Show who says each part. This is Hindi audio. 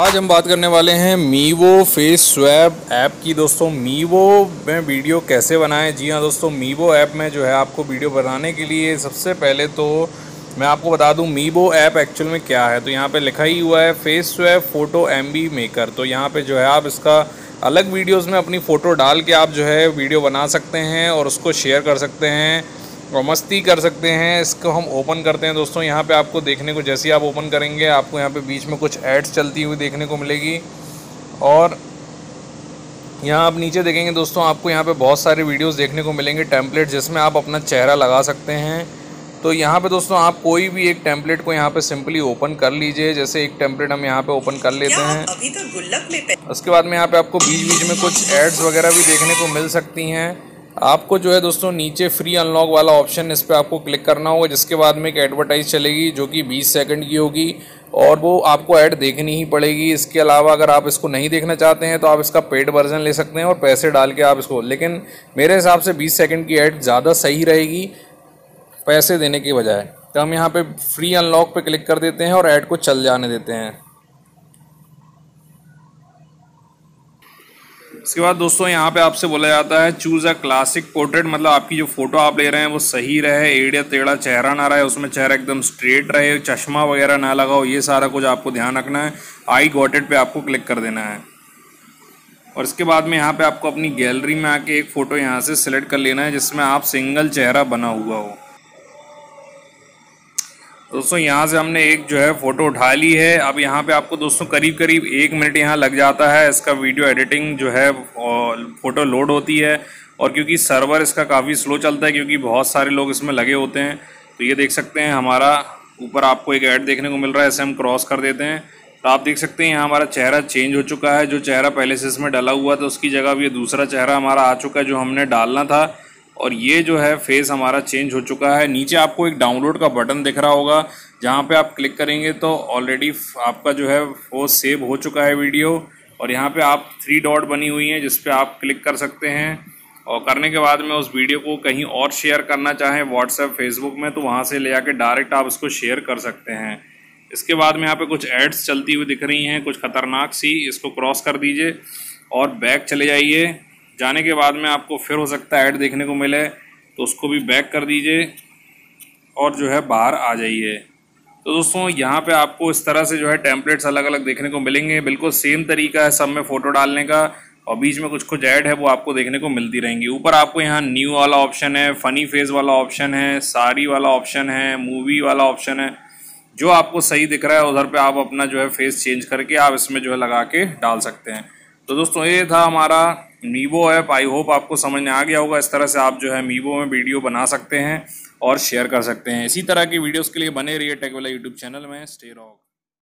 Speaker 1: आज हम बात करने वाले हैं मीवो फेस स्वैप ऐप की। दोस्तों, मीवो में वीडियो कैसे बनाएँ? जी हाँ दोस्तों, मीवो ऐप में जो है आपको वीडियो बनाने के लिए सबसे पहले तो मैं आपको बता दूँ, मीवो ऐप एक्चुअल में क्या है? तो यहाँ पे लिखा ही हुआ है, face swap photo M maker. तो यहाँ पे जो है आप इसका अलग वीडियोज़ में अपनी फ़ोटो डाल के आप जो है वीडियो बना सकते हैं और उसको शेयर कर सकते हैं। और मस्ती कर सकते हैं इसको हम ओपन करते हैं दोस्तों। यहाँ पे आपको देखने को जैसे आप ओपन करेंगे आपको यहाँ पे बीच में कुछ एड्स चलती हुई देखने को मिलेगी। और यहाँ आप नीचे देखेंगे दोस्तों आपको यहाँ पे बहुत सारे वीडियोस देखने को मिलेंगे टेम्पलेट जिसमें आप अपना चेहरा लगा सकते हैं। तो यहाँ पे दोस्तों आप कोई भी एक टेम्पलेट को यहाँ पे सिंपली ओपन कर लीजिए। जैसे एक टेम्पलेट हम यहाँ पे ओपन कर लेते हैं। अभी तो गुल्लक में उसके बाद में यहाँ पे आपको बीच बीच में कुछ एड्स वगैरह भी देखने को मिल सकती हैं। आपको जो है दोस्तों, नीचे फ्री अनलॉक वाला ऑप्शन इस पर आपको क्लिक करना होगा, जिसके बाद में एक एडवर्टाइज चलेगी, जो कि 20 सेकंड की होगी, और वो आपको ऐड देखनी ही पड़ेगी। इसके अलावा अगर आप इसको नहीं देखना चाहते हैं तो आप इसका पेड वर्जन ले सकते हैं और पैसे डाल के आप इसको, लेकिन मेरे हिसाब से बीस सेकेंड की ऐड ज़्यादा सही रहेगी पैसे देने के बजाय। तो हम यहाँ पर फ्री अनलॉक पर क्लिक कर देते हैं और ऐड को चल जाने देते हैं। इसके बाद दोस्तों, यहाँ पे आपसे बोला जाता है चूज़ अ क्लासिक पोर्ट्रेट मतलब आपकी जो फ़ोटो आप ले रहे हैं, वो सही रहे, एड़िया टेढ़ा चेहरा ना रहे, उसमें चेहरा एकदम स्ट्रेट रहे, चश्मा वगैरह ना लगाओ, ये सारा कुछ आपको ध्यान रखना है आई गॉटेड पे आपको क्लिक कर देना है। और इसके बाद में यहाँ पे आपको अपनी गैलरी में आके एक फ़ोटो यहाँ से सिलेक्ट कर लेना है, जिसमें आप सिंगल चेहरा बना हुआ हो। दोस्तों, यहाँ से हमने एक जो है फ़ोटो उठा ली है। अब यहाँ पे आपको दोस्तों करीब करीब एक मिनट यहाँ लग जाता है इसका वीडियो एडिटिंग जो है फ़ोटो लोड होती है। और क्योंकि सर्वर इसका काफ़ी स्लो चलता है, क्योंकि बहुत सारे लोग इसमें लगे होते हैं। तो ये देख सकते हैं, हमारा ऊपर आपको एक ऐड देखने को मिल रहा है ऐसे हम क्रॉस कर देते हैं। तो आप देख सकते हैं, यहाँ हमारा चेहरा चेंज हो चुका है। जो चेहरा पहले से इसमें डला हुआ था, उसकी जगह अब ये दूसरा चेहरा हमारा आ चुका है, जो हमने डालना था। और ये जो है फेस हमारा चेंज हो चुका है। नीचे आपको एक डाउनलोड का बटन दिख रहा होगा, जहाँ पे आप क्लिक करेंगे तो ऑलरेडी आपका जो है वो सेव हो चुका है वीडियो और यहाँ पे आप थ्री डॉट बनी हुई हैं, जिस पे आप क्लिक कर सकते हैं। और करने के बाद में उस वीडियो को कहीं और शेयर करना चाहें व्हाट्सएप फेसबुक में तो वहाँ से ले जाके डायरेक्ट आप उसको शेयर कर सकते हैं। इसके बाद में यहाँ पे कुछ एड्स चलती हुई दिख रही हैं, कुछ ख़तरनाक सी, इसको क्रॉस कर दीजिए और बैक चले जाइए। जाने के बाद में आपको फिर हो सकता है ऐड देखने को मिले तो उसको भी बैक कर दीजिए और जो है बाहर आ जाइए। तो दोस्तों, यहाँ पे आपको इस तरह से जो है टेम्पलेट्स अलग अलग देखने को मिलेंगे। बिल्कुल सेम तरीका है सब में फ़ोटो डालने का और बीच में कुछ कुछ ऐड है, वो आपको देखने को मिलती रहेंगी। ऊपर आपको यहाँ न्यू वाला ऑप्शन है फ़नी फेस वाला ऑप्शन है, साड़ी वाला ऑप्शन है मूवी वाला ऑप्शन है, जो आपको सही दिख रहा है, उधर पे आप अपना जो है फेस चेंज करके आप इसमें जो है लगा के डाल सकते हैं। तो दोस्तों, ये था हमारा मीवो ऐप। आई होप आपको समझ में आ गया होगा। इस तरह से आप जो है मीवो में वीडियो बना सकते हैं और शेयर कर सकते हैं। इसी तरह की वीडियोस के लिए बने रहिए टेक वाला यूट्यूब चैनल में। Stay rock